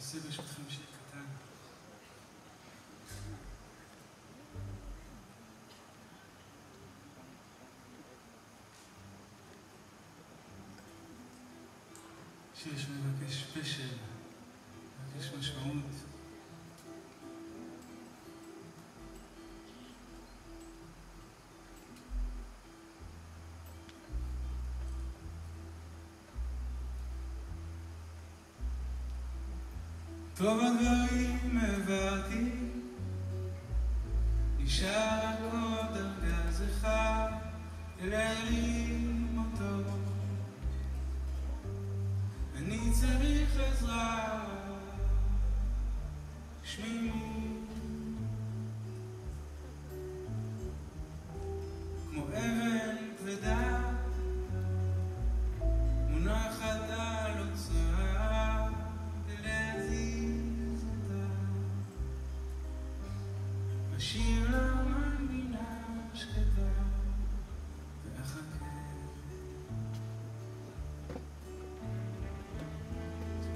אעשה ברשותכם שיר קטן. פשר טוב הדברים הבאתי, נשאר רק עוד ארגז אחד, אלה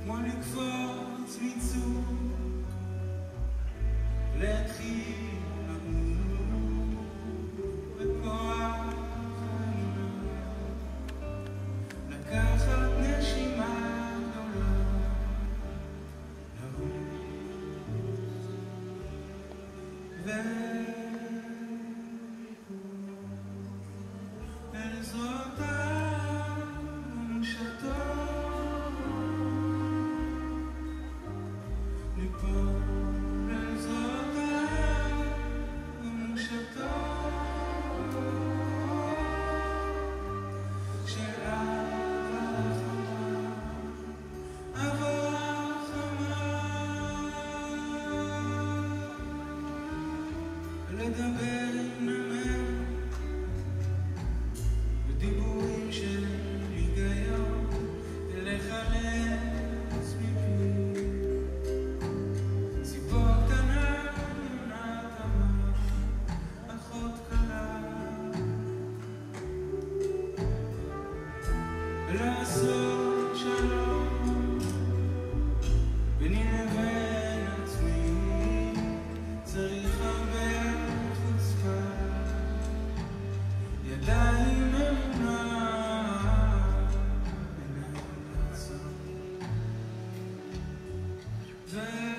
כמו לקפוץ מצור, להתחיל לנוע בכוח העניין, לקחת נשימה גדולה, לרוץ Then